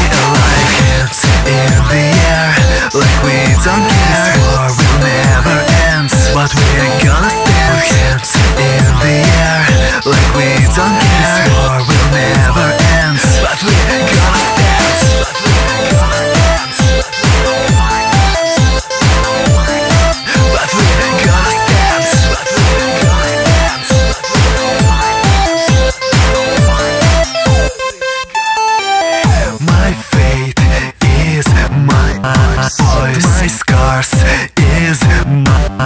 you know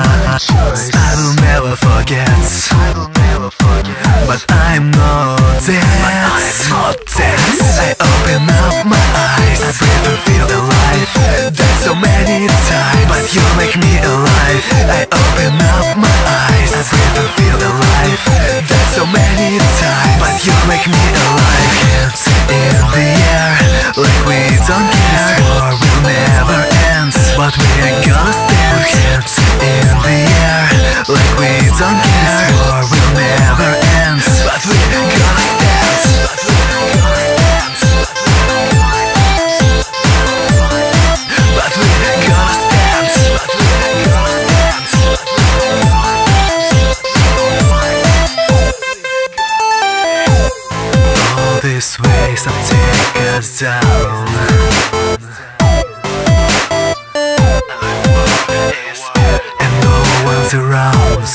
I will never forget. But I'm not dead. I open up my eyes. Breathe and feel alive Died so many times. But you make me alive. I open up my eyes. Breathe and feel alive Died so many times. But you make me alive. Hands in the air. Like we don't care ways take us down. And no one's around